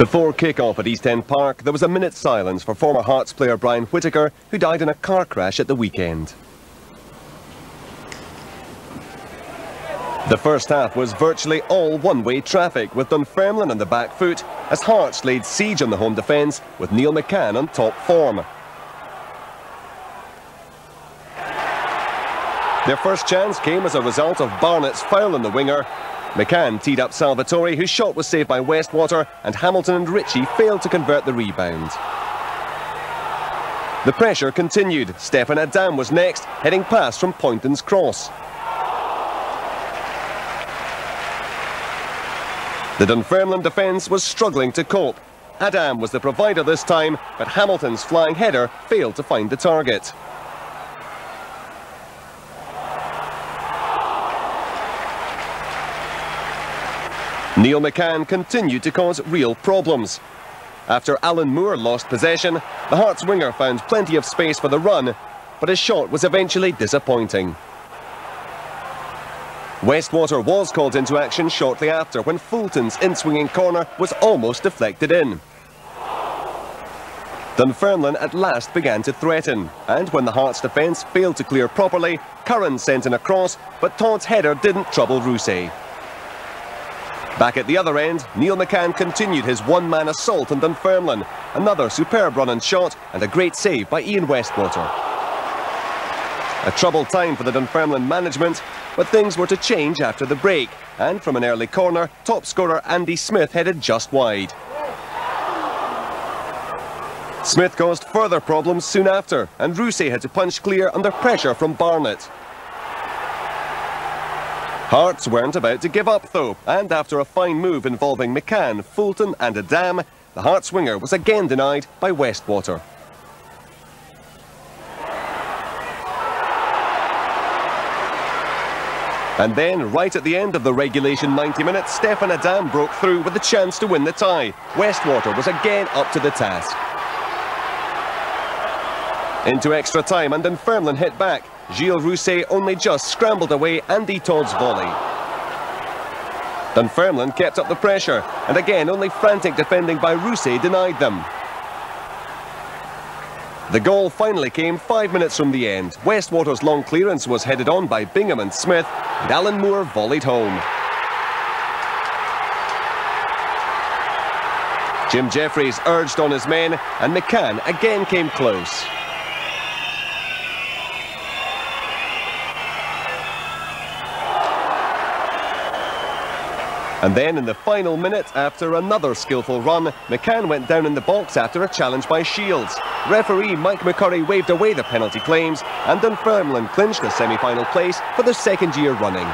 Before kick-off at East End Park, there was a minute's silence for former Hearts player Brian Whittaker, who died in a car crash at the weekend. The first half was virtually all one-way traffic, with Dunfermline on the back foot, as Hearts laid siege on the home defence, with Neil McCann on top form. Their first chance came as a result of Barnett's foul on the winger, McCann teed up Salvatori, whose shot was saved by Westwater, and Hamilton and Ritchie failed to convert the rebound. The pressure continued. Stefan Adam was next, heading past from Pointon's cross. The Dunfermline defence was struggling to cope. Adam was the provider this time, but Hamilton's flying header failed to find the target. Neil McCann continued to cause real problems. After Allan Moore lost possession, the Hearts winger found plenty of space for the run, but his shot was eventually disappointing. Westwater was called into action shortly after when Fulton's in-swinging corner was almost deflected in. Dunfermline at last began to threaten, and when the Hearts defence failed to clear properly, Curran sent in a cross, but Tod's header didn't trouble Rousset. Back at the other end, Neil McCann continued his one-man assault on Dunfermline. Another superb run and shot, and a great save by Ian Westwater. A troubled time for the Dunfermline management, but things were to change after the break, and from an early corner, top scorer Andy Smith headed just wide. Smith caused further problems soon after, and Rousset had to punch clear under pressure from Barnett. Hearts weren't about to give up though, and after a fine move involving McCann, Fulton and Adam, the Hearts winger was again denied by Westwater. And then, right at the end of the regulation 90 minutes, Stefan Adam broke through with a chance to win the tie. Westwater was again up to the task. Into extra time and Dunfermline hit back. Gilles Rousset only just scrambled away Andy Tod's volley. Dunfermline kept up the pressure, and again only frantic defending by Rousset denied them. The goal finally came five minutes from the end. Westwater's long clearance was headed on by Bingham and Smith, and Allan Moore volleyed home. Jim Jeffries urged on his men, and McCann again came close. And then in the final minute, after another skillful run, McCann went down in the box after a challenge by Shields. Referee Mike McCurry waved away the penalty claims and Dunfermline clinched the semi-final place for the second year running.